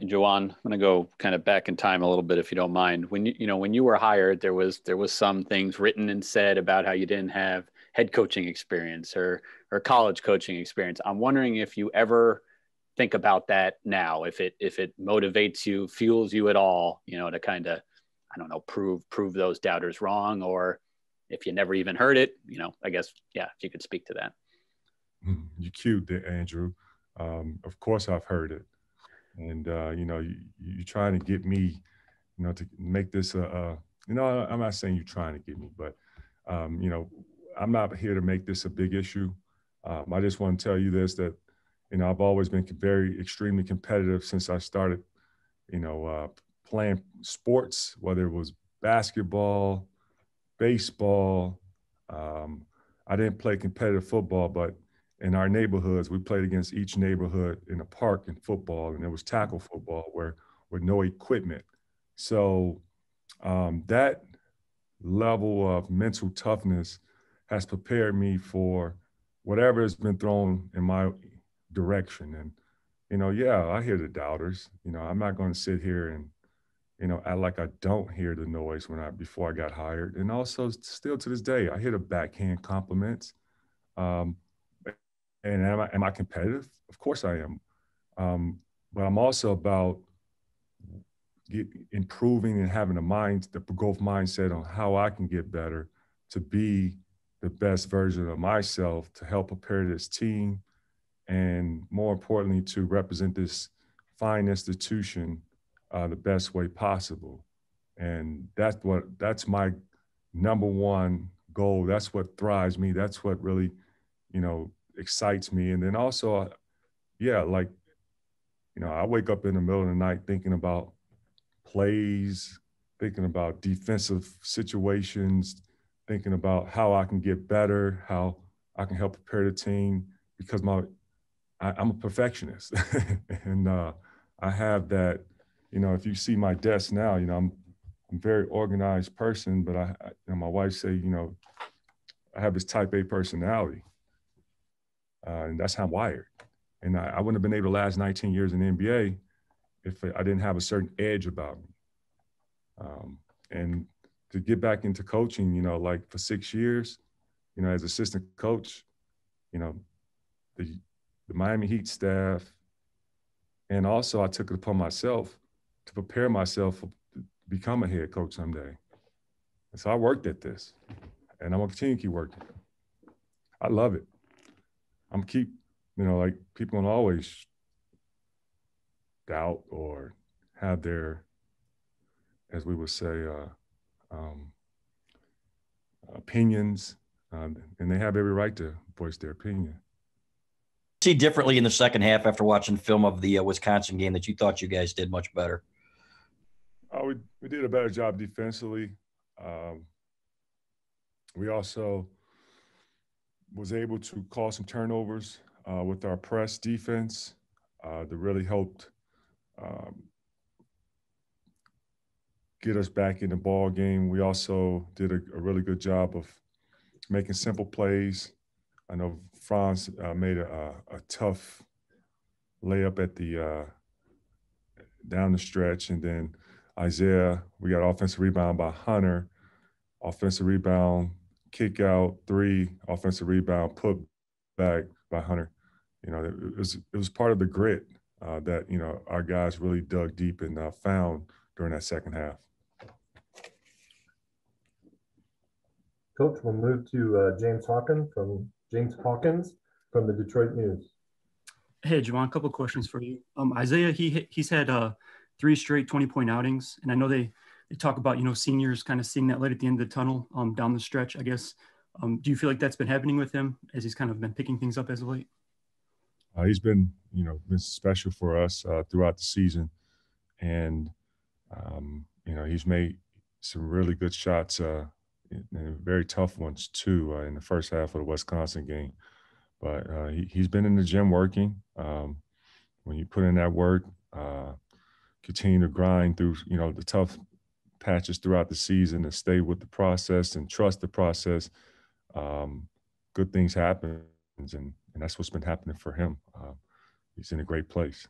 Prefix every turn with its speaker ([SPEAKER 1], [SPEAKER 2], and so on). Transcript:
[SPEAKER 1] Juwan, I'm going to go kind of back in time a little bit, if you don't mind. When you, you know, when you were hired, there was there was some things written and said about how you didn't have head coaching experience or or college coaching experience. I'm wondering if you ever think about that now, if it if it motivates you, fuels you at all, you know, to kind of, I don't know, prove prove those doubters wrong, or if you never even heard it, you know, I guess, yeah, if you could speak to that.
[SPEAKER 2] Hmm, you cute, Andrew. Um, of course, I've heard it and uh, you know you, you're trying to get me you know to make this a, a you know i'm not saying you're trying to get me but um, you know i'm not here to make this a big issue. Um, i just want to tell you this that you know i've always been very extremely competitive since i started you know uh, playing sports whether it was basketball baseball um, i didn't play competitive football but in our neighborhoods, we played against each neighborhood in a park in football, and it was tackle football where with no equipment. So um, that level of mental toughness has prepared me for whatever has been thrown in my direction. And you know, yeah, I hear the doubters. You know, I'm not going to sit here and you know act like I don't hear the noise when I before I got hired. And also, still to this day, I hear the backhand compliments. Um, and am I, am I competitive? Of course I am. Um, but I'm also about get, improving and having a mind, the growth mindset on how I can get better to be the best version of myself to help prepare this team and more importantly to represent this fine institution uh, the best way possible and that's what that's my number one goal that's what thrives me that's what really you know excites me. And then also, yeah, like, you know, I wake up in the middle of the night thinking about plays, thinking about defensive situations, thinking about how I can get better, how I can help prepare the team because my I, am a perfectionist, and uh, I have that. You know, if you see my desk now, you know I'm I'm a very organized person, but I, I you know, my wife say, you know, I have this type A personality, uh, and that's how I'm wired. And I, I, wouldn't have been able to last 19 years in the NBA if I didn't have a certain edge about me. Um, and to get back into coaching, you know, like for six years, you know, as assistant coach, you know, the, the Miami Heat staff, and also I took it upon myself to prepare myself to become a head coach someday. And so I worked at this, and I'm gonna continue to keep working. I love it. I'm keep, you know, like people don't always doubt or have their, as we would say, uh, um, opinions, um, and they have every right to voice their opinion.
[SPEAKER 3] See differently in the second half after watching film of the uh, Wisconsin game that you thought you guys did much better.
[SPEAKER 2] Oh, we we did a better job defensively. Um, we also was able to cause some turnovers uh, with our press defense uh, that really helped um, get us back in the ball game. We also did a, a really good job of making simple plays. I know Franz uh, made a, a, tough layup at the uh, down the stretch, and then Isaiah, we got offensive rebound by Hunter, offensive rebound kick out, three offensive rebound, put back by Hunter. You know, it was it was part of the grit uh, that you know our guys really dug deep and uh, found during that second half.
[SPEAKER 4] Coach, we'll move to uh, James Hawkins from James Hawkins from the Detroit News.
[SPEAKER 5] Hey, Juwan, a couple questions for you. Um, Isaiah, he he's had uh, three straight twenty point outings, and I know they talk about you know seniors kind of seeing that light at the end of the tunnel um, down the stretch. I guess. Um, do you feel like that's been happening with him as he's kind of been picking things up as of late?
[SPEAKER 2] Uh, he's been you know been special for us uh, throughout the season, and um, you know he's made some really good shots, uh, very tough ones too uh, in the first half of the Wisconsin game. But uh, he, he's been in the gym working. Um, when you put in that work, uh, continue to grind through you know the tough patches throughout the season and stay with the process and trust the process, um, good things happen. And, and that's what's been happening for him. Uh, he's in a great place.